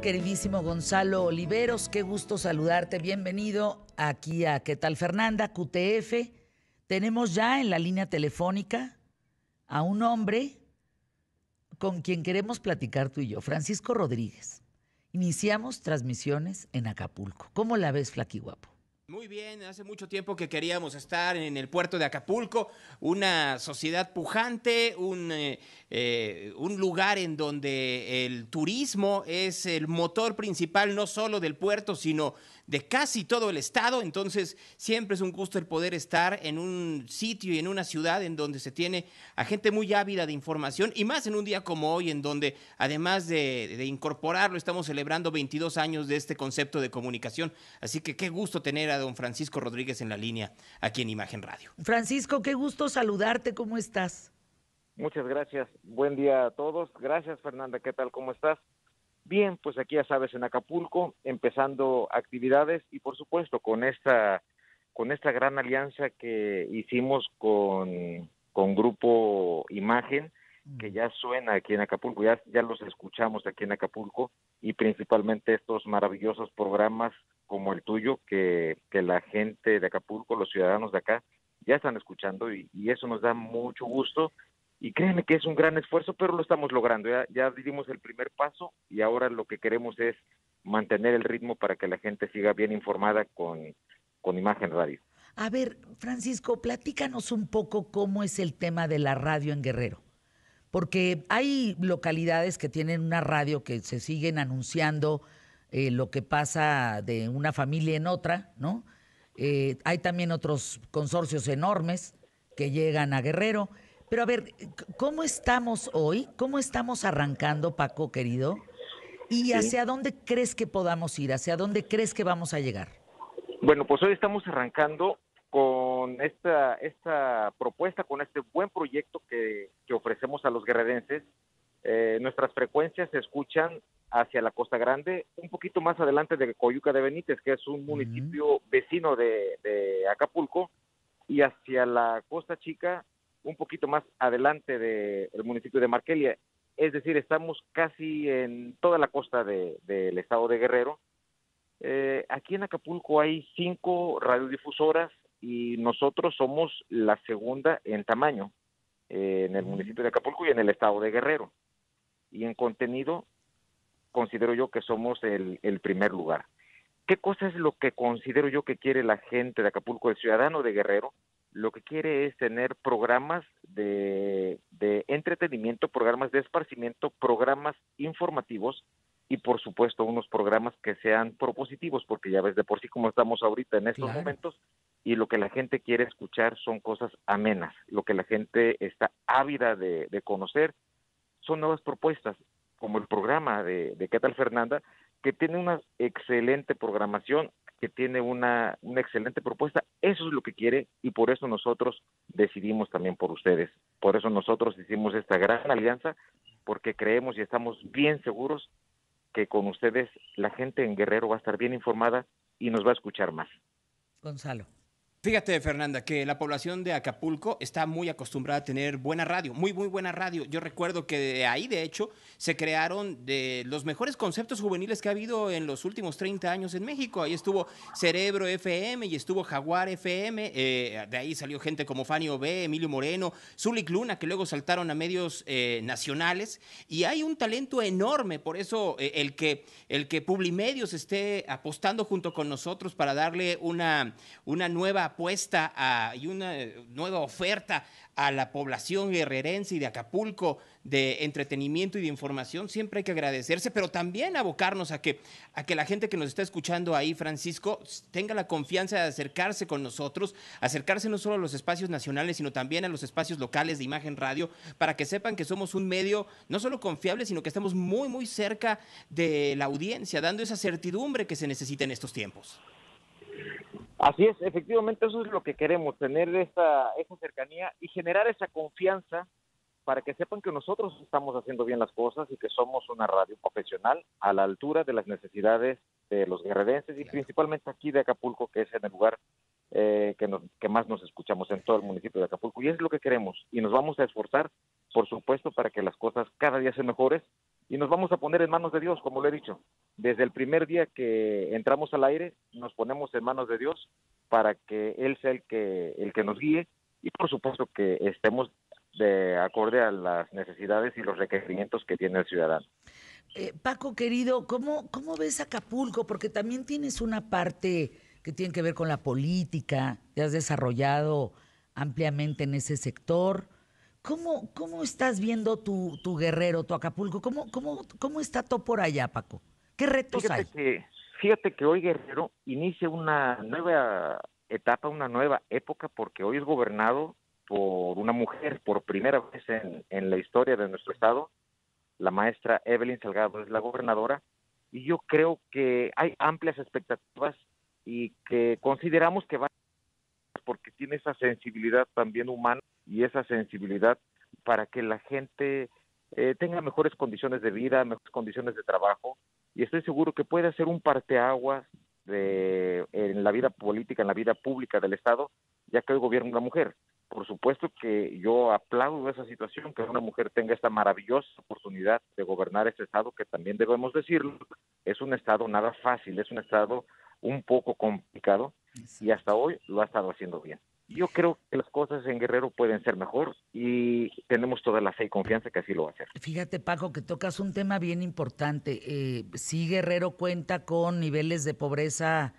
Queridísimo Gonzalo Oliveros, qué gusto saludarte. Bienvenido aquí a ¿Qué tal Fernanda? QTF. Tenemos ya en la línea telefónica a un hombre con quien queremos platicar tú y yo, Francisco Rodríguez. Iniciamos transmisiones en Acapulco. ¿Cómo la ves, Flaquiguapo? Muy bien, hace mucho tiempo que queríamos estar en el puerto de Acapulco, una sociedad pujante, un, eh, eh, un, lugar en donde el turismo es el motor principal no solo del puerto, sino de casi todo el estado, entonces siempre es un gusto el poder estar en un sitio y en una ciudad en donde se tiene a gente muy ávida de información y más en un día como hoy en donde además de, de incorporarlo estamos celebrando 22 años de este concepto de comunicación, así que qué gusto tener a don Francisco Rodríguez en la línea aquí en Imagen Radio. Francisco, qué gusto saludarte, ¿cómo estás? Muchas gracias, buen día a todos, gracias Fernanda, ¿qué tal? ¿Cómo estás? Bien, pues aquí ya sabes en Acapulco, empezando actividades y por supuesto con esta con esta gran alianza que hicimos con, con Grupo Imagen, que ya suena aquí en Acapulco, ya, ya los escuchamos aquí en Acapulco y principalmente estos maravillosos programas como el tuyo que, que la gente de Acapulco, los ciudadanos de acá, ya están escuchando y, y eso nos da mucho gusto y créeme que es un gran esfuerzo, pero lo estamos logrando. Ya, ya dimos el primer paso y ahora lo que queremos es mantener el ritmo para que la gente siga bien informada con, con Imagen Radio. A ver, Francisco, platícanos un poco cómo es el tema de la radio en Guerrero. Porque hay localidades que tienen una radio que se siguen anunciando eh, lo que pasa de una familia en otra, ¿no? Eh, hay también otros consorcios enormes que llegan a Guerrero. Pero a ver, ¿cómo estamos hoy? ¿Cómo estamos arrancando, Paco, querido? ¿Y hacia dónde crees que podamos ir? ¿Hacia dónde crees que vamos a llegar? Bueno, pues hoy estamos arrancando con esta, esta propuesta, con este buen proyecto que, que ofrecemos a los guerrerenses. Eh, nuestras frecuencias se escuchan hacia la Costa Grande, un poquito más adelante de Coyuca de Benítez, que es un municipio vecino de, de Acapulco, y hacia la Costa Chica, un poquito más adelante del municipio de Marquelia. Es decir, estamos casi en toda la costa del de, estado de Guerrero. Eh, aquí en Acapulco hay cinco radiodifusoras y nosotros somos la segunda en tamaño eh, en el municipio de Acapulco y en el estado de Guerrero. Y en contenido, considero yo que somos el, el primer lugar. ¿Qué cosa es lo que considero yo que quiere la gente de Acapulco, el ciudadano de Guerrero? Lo que quiere es tener programas de, de, entretenimiento, programas de esparcimiento, programas informativos y por supuesto unos programas que sean propositivos, porque ya ves de por sí como estamos ahorita en estos claro. momentos y lo que la gente quiere escuchar son cosas amenas, lo que la gente está ávida de, de conocer son nuevas propuestas, como el programa de, de ¿Qué tal Fernanda? Que tiene una excelente programación, que tiene una, una excelente propuesta. Eso es lo que quiere y por eso nosotros decidimos también por ustedes. Por eso nosotros hicimos esta gran alianza, porque creemos y estamos bien seguros que con ustedes la gente en Guerrero va a estar bien informada y nos va a escuchar más. Gonzalo. Fíjate, Fernanda, que la población de Acapulco está muy acostumbrada a tener buena radio, muy, muy buena radio. Yo recuerdo que de ahí, de hecho, se crearon de los mejores conceptos juveniles que ha habido en los últimos 30 años en México. Ahí estuvo Cerebro FM y estuvo Jaguar FM. Eh, de ahí salió gente como Fanny B, Emilio Moreno, Zulik Luna, que luego saltaron a medios eh, nacionales. Y hay un talento enorme, por eso eh, el, que, el que Publimedios esté apostando junto con nosotros para darle una, una nueva apuesta a, y una nueva oferta a la población guerrerense y de Acapulco de entretenimiento y de información, siempre hay que agradecerse, pero también abocarnos a que, a que la gente que nos está escuchando ahí, Francisco, tenga la confianza de acercarse con nosotros, acercarse no solo a los espacios nacionales, sino también a los espacios locales de Imagen Radio, para que sepan que somos un medio no solo confiable, sino que estamos muy, muy cerca de la audiencia, dando esa certidumbre que se necesita en estos tiempos. Así es, efectivamente eso es lo que queremos, tener esa, esa cercanía y generar esa confianza para que sepan que nosotros estamos haciendo bien las cosas y que somos una radio profesional a la altura de las necesidades de los guerrerenses y principalmente aquí de Acapulco, que es en el lugar eh, que, que más nos escuchamos en todo el municipio de Acapulco. Y es lo que queremos. Y nos vamos a esforzar, por supuesto, para que las cosas cada día sean mejores. Y nos vamos a poner en manos de Dios, como lo he dicho. Desde el primer día que entramos al aire, nos ponemos en manos de Dios para que Él sea el que, el que nos guíe y por supuesto que estemos de acorde a las necesidades y los requerimientos que tiene el ciudadano. Eh, Paco, querido, ¿cómo, ¿cómo ves Acapulco? Porque también tienes una parte que tiene que ver con la política, te has desarrollado ampliamente en ese sector. ¿Cómo, cómo estás viendo tu, tu guerrero, tu Acapulco? ¿Cómo, cómo, ¿Cómo está todo por allá, Paco? ¿Qué retos fíjate hay? Que, fíjate que hoy Guerrero inicia una nueva etapa, una nueva época, porque hoy es gobernado por una mujer por primera vez en, en la historia de nuestro estado. La maestra Evelyn Salgado es la gobernadora y yo creo que hay amplias expectativas y que consideramos que va porque tiene esa sensibilidad también humana y esa sensibilidad para que la gente eh, tenga mejores condiciones de vida, mejores condiciones de trabajo y estoy seguro que puede ser un parteaguas de, en la vida política, en la vida pública del Estado, ya que hoy gobierna una mujer. Por supuesto que yo aplaudo esa situación, que una mujer tenga esta maravillosa oportunidad de gobernar este Estado, que también debemos decirlo, es un Estado nada fácil, es un Estado un poco complicado y hasta hoy lo ha estado haciendo bien. Yo creo que las cosas en Guerrero pueden ser mejor y tenemos toda la fe y confianza que así lo va a hacer. Fíjate, Paco, que tocas un tema bien importante. Eh, sí, Guerrero cuenta con niveles de pobreza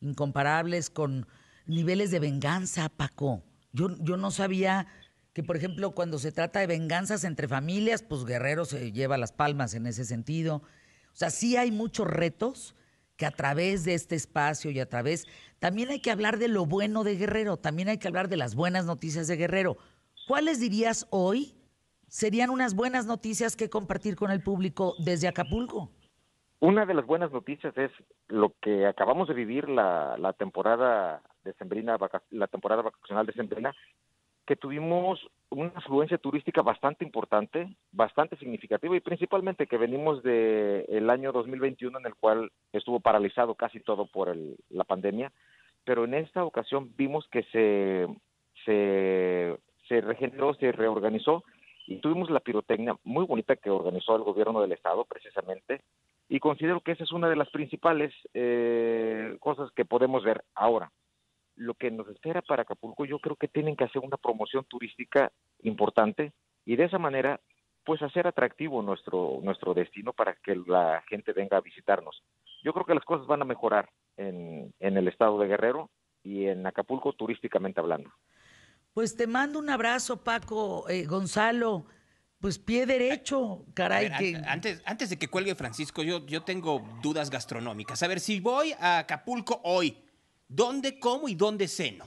incomparables, con niveles de venganza, Paco. Yo, yo no sabía que, por ejemplo, cuando se trata de venganzas entre familias, pues Guerrero se lleva las palmas en ese sentido. O sea, sí hay muchos retos que a través de este espacio y a través, también hay que hablar de lo bueno de Guerrero, también hay que hablar de las buenas noticias de Guerrero. ¿Cuáles dirías hoy serían unas buenas noticias que compartir con el público desde Acapulco? Una de las buenas noticias es lo que acabamos de vivir la, la temporada decembrina, la temporada vacacional decembrina, que tuvimos una afluencia turística bastante importante, bastante significativa y principalmente que venimos del el año 2021 en el cual estuvo paralizado casi todo por el, la pandemia, pero en esta ocasión vimos que se, se, se regeneró, se reorganizó y tuvimos la pirotecnia muy bonita que organizó el gobierno del estado precisamente y considero que esa es una de las principales eh, cosas que podemos ver ahora lo que nos espera para Acapulco, yo creo que tienen que hacer una promoción turística importante y de esa manera, pues hacer atractivo nuestro, nuestro destino para que la gente venga a visitarnos. Yo creo que las cosas van a mejorar en, en el estado de Guerrero y en Acapulco turísticamente hablando. Pues te mando un abrazo, Paco, eh, Gonzalo. Pues pie derecho, caray. Ver, que... antes, antes de que cuelgue Francisco, yo, yo tengo dudas gastronómicas. A ver, si voy a Acapulco hoy, ¿Dónde como y dónde ceno?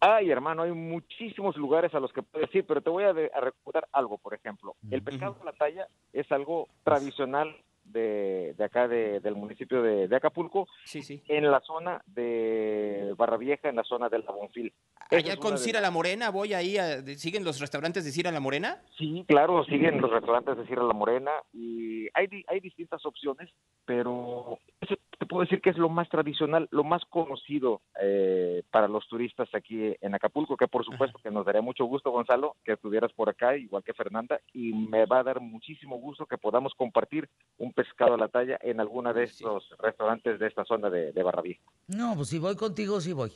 Ay, hermano, hay muchísimos lugares a los que puedes ir, pero te voy a, de, a recordar algo, por ejemplo. El pescado a la talla es algo tradicional de, de acá de, del municipio de, Acapulco, sí, sí. en la zona de Barra Vieja, en la zona del Labonfil. Allá con Cira La Morena, voy ahí, a, ¿siguen los restaurantes de Cira La Morena? Sí, claro, siguen los restaurantes de Cira La Morena y hay, hay distintas opciones, pero te puedo decir que es lo más tradicional, lo más conocido eh, para los turistas aquí en Acapulco, que por supuesto que nos daría mucho gusto, Gonzalo, que estuvieras por acá, igual que Fernanda, y me va a dar muchísimo gusto que podamos compartir un pescado a la talla en alguna de estos sí. restaurantes de esta zona de, de. No, pues si voy contigo, sí voy.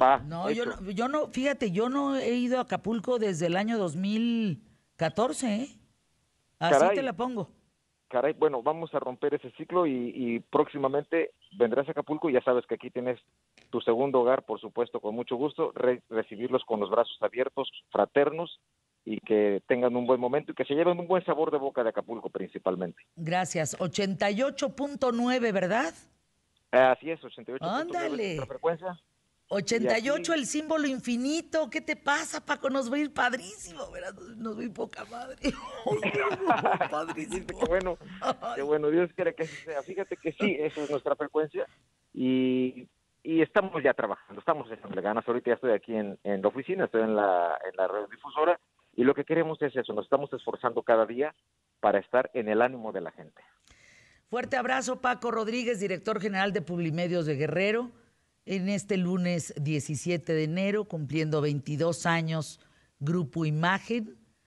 Va. No, yo no, yo no, fíjate, yo no he ido a Acapulco desde el año 2014, ¿eh? Así Caray. te la pongo. Caray, bueno, vamos a romper ese ciclo y, y, próximamente vendrás a Acapulco y ya sabes que aquí tienes tu segundo hogar, por supuesto, con mucho gusto, re recibirlos con los brazos abiertos, fraternos y que tengan un buen momento y que se lleven un buen sabor de boca de Acapulco principalmente. Gracias. 88.9, ¿verdad? Así es, 88.9 Ándale. frecuencia. 88, el símbolo infinito. ¿Qué te pasa, Paco? Nos va a ir padrísimo, ¿verdad? Nos va a ir poca madre. padrísimo. qué bueno, qué bueno. Dios quiere que sea. Fíjate que sí, esa es nuestra frecuencia y, y estamos ya trabajando, estamos echándole ganas. Ahorita ya estoy aquí en, en la oficina, estoy en la, en la red difusora y lo que queremos es eso, nos estamos esforzando cada día para estar en el ánimo de la gente. Fuerte abrazo, Paco Rodríguez, director general de Publimedios de Guerrero. En este lunes 17 de enero, cumpliendo 22 años, Grupo Imagen,